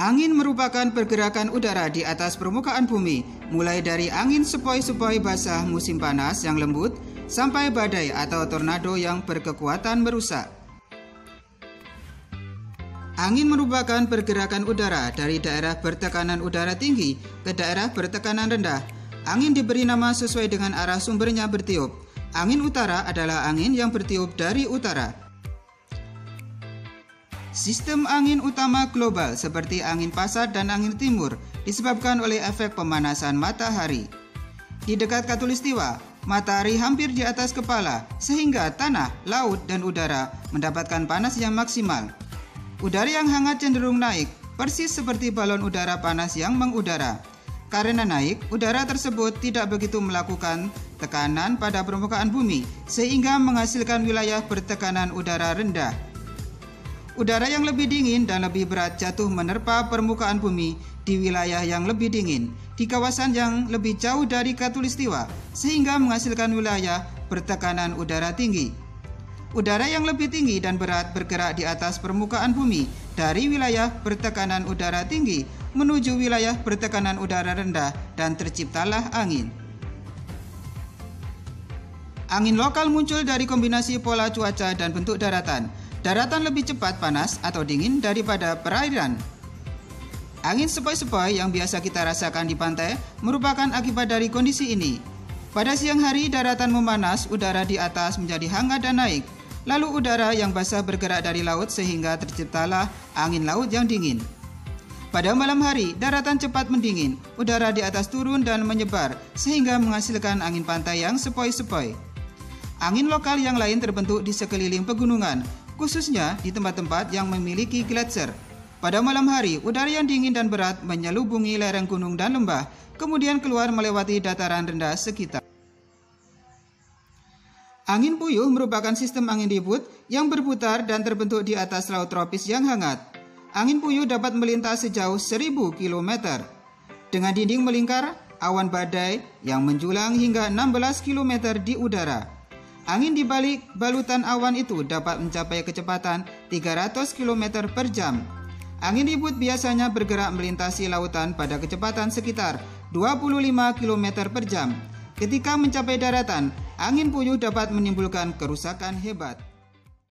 Angin merupakan pergerakan udara di atas permukaan bumi, mulai dari angin sepoi-sepoi basah musim panas yang lembut sampai badai atau tornado yang berkekuatan merusak. Angin merupakan pergerakan udara dari daerah bertekanan udara tinggi ke daerah bertekanan rendah. Angin diberi nama sesuai dengan arah sumbernya bertiup. Angin utara adalah angin yang bertiup dari utara. Sistem angin utama global seperti angin pasat dan angin timur disebabkan oleh efek pemanasan matahari. Di dekat katulistiwa, matahari hampir di atas kepala sehingga tanah, laut, dan udara mendapatkan panas yang maksimal. Udara yang hangat cenderung naik, persis seperti balon udara panas yang mengudara. Karena naik, udara tersebut tidak begitu melakukan tekanan pada permukaan bumi sehingga menghasilkan wilayah bertekanan udara rendah Udara yang lebih dingin dan lebih berat jatuh menerpa permukaan bumi di wilayah yang lebih dingin, di kawasan yang lebih jauh dari katulistiwa, sehingga menghasilkan wilayah bertekanan udara tinggi. Udara yang lebih tinggi dan berat bergerak di atas permukaan bumi dari wilayah bertekanan udara tinggi menuju wilayah bertekanan udara rendah dan terciptalah angin. Angin lokal muncul dari kombinasi pola cuaca dan bentuk daratan, Daratan lebih cepat panas atau dingin daripada perairan. Angin sepoi-sepoi yang biasa kita rasakan di pantai merupakan akibat dari kondisi ini. Pada siang hari, daratan memanas, udara di atas menjadi hangat dan naik. Lalu udara yang basah bergerak dari laut sehingga terciptalah angin laut yang dingin. Pada malam hari, daratan cepat mendingin, udara di atas turun dan menyebar sehingga menghasilkan angin pantai yang sepoi-sepoi. Angin lokal yang lain terbentuk di sekeliling pegunungan, khususnya di tempat-tempat yang memiliki gletser. Pada malam hari, udara yang dingin dan berat menyelubungi lereng gunung dan lembah, kemudian keluar melewati dataran rendah sekitar. Angin puyuh merupakan sistem angin ribut yang berputar dan terbentuk di atas laut tropis yang hangat. Angin puyuh dapat melintas sejauh 1000 km. Dengan dinding melingkar, awan badai yang menjulang hingga 16 km di udara. Angin di balik balutan awan itu dapat mencapai kecepatan 300 km per jam. Angin ribut biasanya bergerak melintasi lautan pada kecepatan sekitar 25 km per jam. Ketika mencapai daratan, angin puyuh dapat menimbulkan kerusakan hebat.